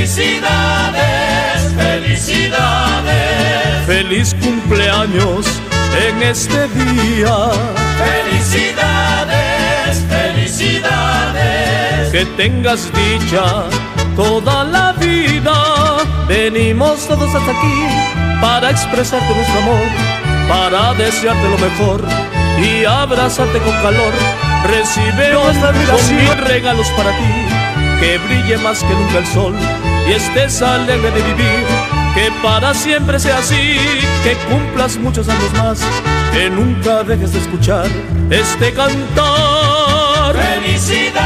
Felicidades, felicidades. Feliz cumpleaños en este día. Felicidades, felicidades. Que tengas dicha toda la vida. Venimos todos hasta aquí para expresarte nuestro amor, para desearte lo mejor y abrazarte con calor. Recibe nuestra mil regalos para ti, que brille más que nunca el sol y estés alegre de vivir. Que para siempre sea así, que cumplas muchos años más, que nunca dejes de escuchar este cantar. Felicidades